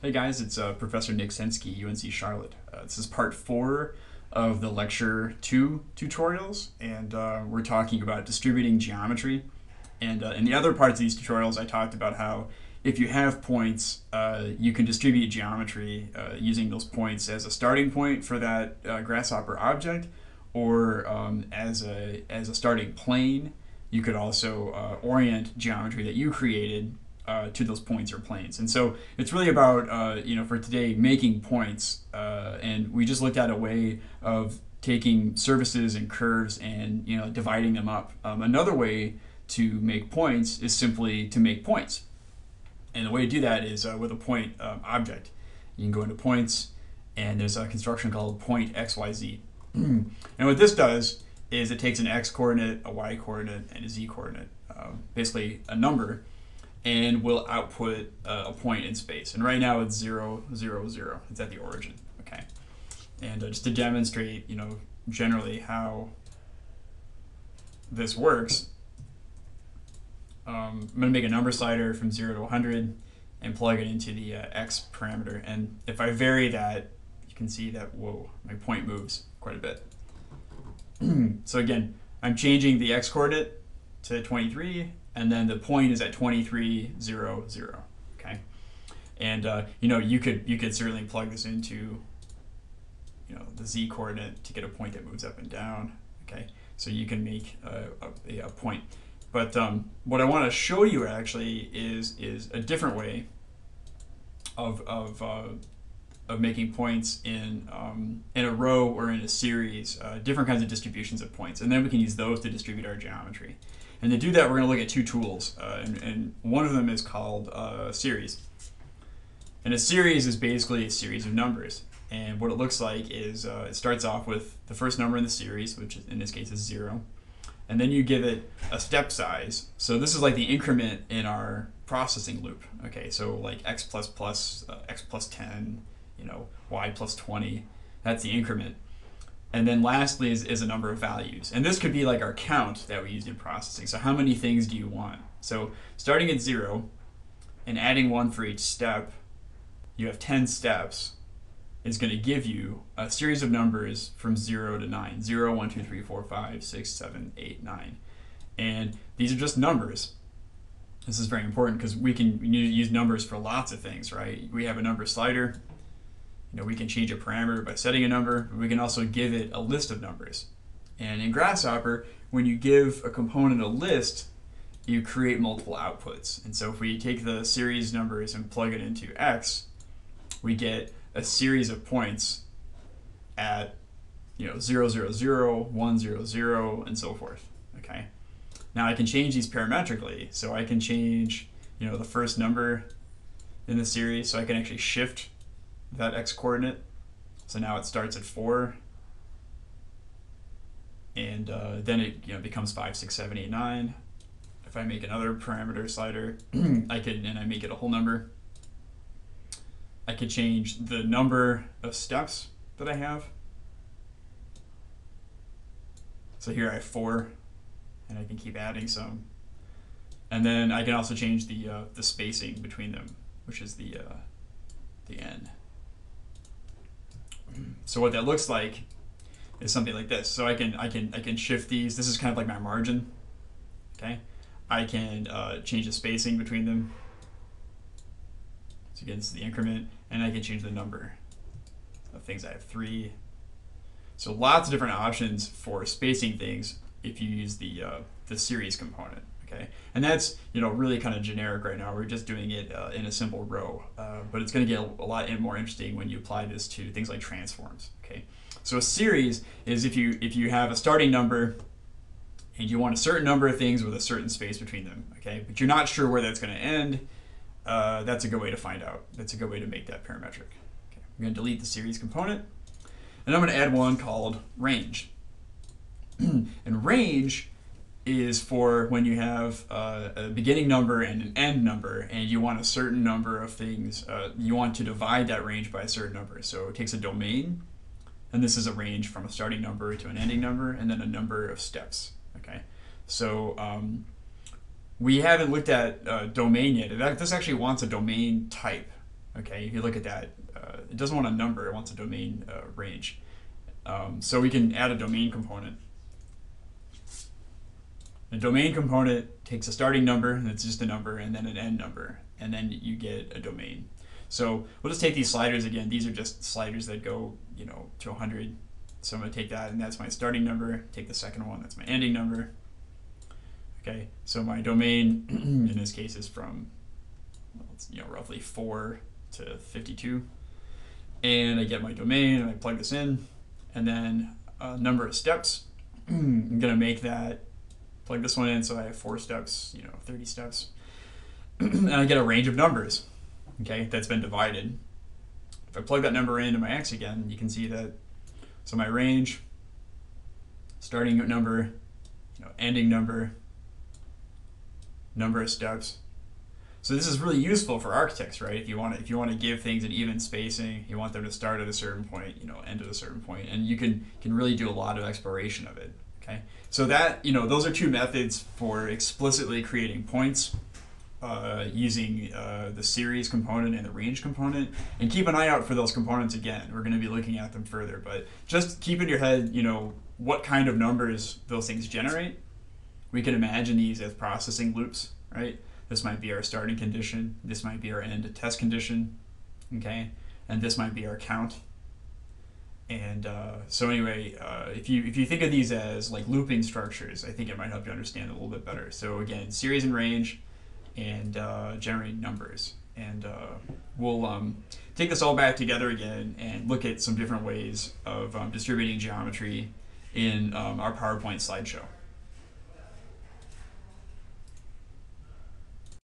Hey guys, it's uh, Professor Nick Senske, UNC Charlotte. Uh, this is part four of the lecture two tutorials, and uh, we're talking about distributing geometry. And uh, in the other parts of these tutorials, I talked about how if you have points, uh, you can distribute geometry uh, using those points as a starting point for that grasshopper object, or um, as a as a starting plane. You could also orient geometry that you created uh, to those points or planes. And so it's really about, uh, you know, for today, making points. Uh, and we just looked at a way of taking surfaces and curves and, you know, dividing them up. Um, another way to make points is simply to make points. And the way to do that is uh, with a point um, object. You can go into points, and there's a construction called point XYZ. and what this does is it takes an x coordinate, a y coordinate, and a z coordinate, um, basically a number, and will output uh, a point in space. And right now it's zero, zero, zero. It's at the origin. Okay. And uh, just to demonstrate, you know, generally how this works, um, I'm to make a number slider from 0 to 100 and plug it into the uh, x parameter. And if I vary that, you can see that, whoa, my point moves quite a bit. so again, I'm changing the x coordinate to 23 and then the point is at 2300 okay and uh, you know you could you could certainly plug this into you know the z coordinate to get a point that moves up and down okay so you can make a, a, a point but um, what I want to show you actually is is a different way of, of, uh, of making points in, um, in a row or in a series, uh, different kinds of distributions of points. And then we can use those to distribute our geometry. And to do that, we're going to look at two tools. Uh, and, and, one of them is called uh, series. And a series is basically a series of numbers. And what it looks like is uh, it starts off with the first number in the series, which in this case is zero. And then you give it a step size. So this is like the increment in our processing loop. Okay, so like x plus plus, uh, x plus 10, you know, y plus 20. That's the increment. And then lastly is, is a number of values. And this could be like our count that we used in processing. So how many things do you want? So starting at zero and adding one for each step, you have 10 steps, is going to give you a series of numbers from 0 to 9. 0, 1, 2, 3, 4, 5, 6, 7, 8, 9. And these are just numbers. This is very important because we can use numbers for lots of things, right? We have a number slider you know, we can change a parameter by setting a number, we can also give it a list of numbers. And in Grasshopper, when you give a component a list, you create multiple outputs. And so if we take the series numbers and plug it into X, we get a series of points at you know 0, 0, 0, 1, 0, 0, and so forth. Okay. Now I can change these parametrically. So I can change you know the first number in the series, so I can actually shift that x coordinate. So now it starts at 4. And uh, then it you know, becomes 5, 6, 7, 8, 9. If I make another parameter slider, I could, and I make it a whole number, I could change the number of steps that I have. So here I have 4, and I can keep adding some. And then I can also change the, uh, the spacing between them, which is the, uh, the n. So what that looks like is something like this. So I can I can I can shift these. This is kind of like my margin. Okay, I can uh, change the spacing between them. So again, this is the increment, and I can change the number of things. I have three. So lots of different options for spacing things if you use the uh, the series component? And that's, you know, really kind of generic right now. We're just doing it uh, in a simple row, uh, but it's going to get a lot more interesting when you apply this to things like transforms, okay? So a series is if you, if you have a starting number and you want a certain number of things with a certain space between them, okay? But you're not sure where that's going to end, uh, that's a good way to find out. That's a good way to make that parametric. Okay, I'm going to delete the series component, and I'm going to add one called range. and range is for when you have uh, a beginning number and an end number, and you want a certain number of things. Uh, you want to divide that range by a certain number. So it takes a domain, and this is a range from a starting number to an ending number, and then a number of steps. Okay, so um, we haven't looked at uh, domain yet. This actually wants a domain type. Okay, if you look at that, uh, it doesn't want a number; it wants a domain uh, range. Um, so we can add a domain component. The domain component takes a starting number, and it's just a number, and then an end number, and then you get a domain. So we'll just take these sliders again. These are just sliders that go, you know, to 100. So I'm going to take that, and that's my starting number. Take the second one, that's my ending number. Okay, so my domain in this case is from, well, you know, roughly 4 to 52. And I get my domain, and I plug this in, and then a number of steps. I'm going to make that plug this one in so I have four steps, you know, 30 steps. and I get a range of numbers, okay, that's been divided. If I plug that number into my X again, you can see that, so my range, starting number, you know, ending number, number of steps. So this is really useful for architects, right? If you want to, if you want to give things an even spacing, you want them to start at a certain point, you know, end at a certain point, and you can can really do a lot of exploration of it. Okay, so that you know those are two methods for explicitly creating points uh, using uh, the series component and the range component, and keep an eye out for those components again. We're going to be looking at them further, but just keep in your head, you know, what kind of numbers those things generate. We can imagine these as processing loops, right? This might be our starting condition. This might be our end test condition, okay? And this might be our count. And uh, so anyway, uh, if you if you think of these as like looping structures, I think it might help you understand a little bit better. So again, series and range, and uh, generating numbers, and uh, we'll um, take this all back together again and look at some different ways of um, distributing geometry in um, our PowerPoint slideshow.